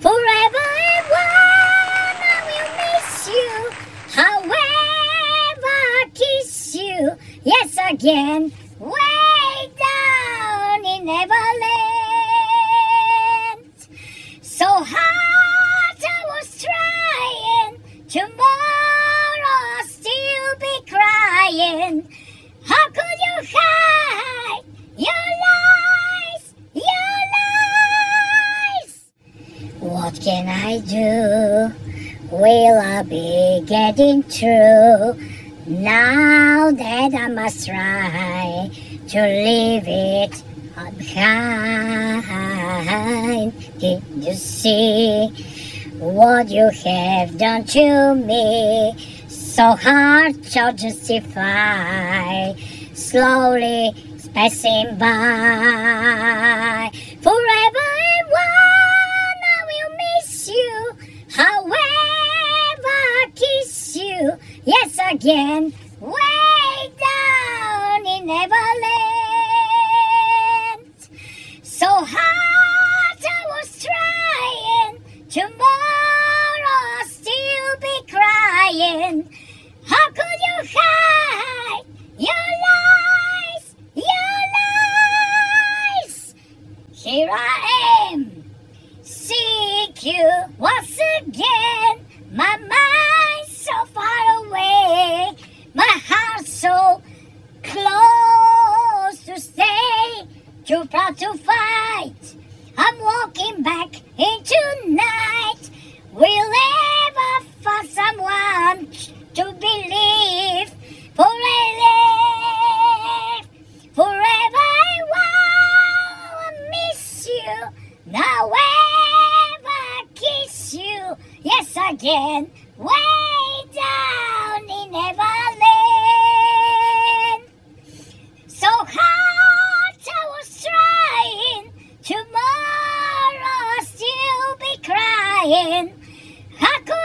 Forever and one, I will miss you. However, I kiss you. Yes, again, way down in Neverland. So hard I was trying. Tomorrow I'll still be crying. How could you hide What can I do? Will I be getting through? Now that I must try to leave it behind. Did you see what you have done to me? So hard to justify, slowly passing by. Again, way down in Neverland. So hard I was trying. Tomorrow I'll still be crying. How could you hide your lies? Your lies. Here I am. Seek you Too proud to fight. I'm walking back into night. Will ever find someone to believe forever, forever I will miss you. Now ever kiss you. Yes, again, way Hakayin. Haku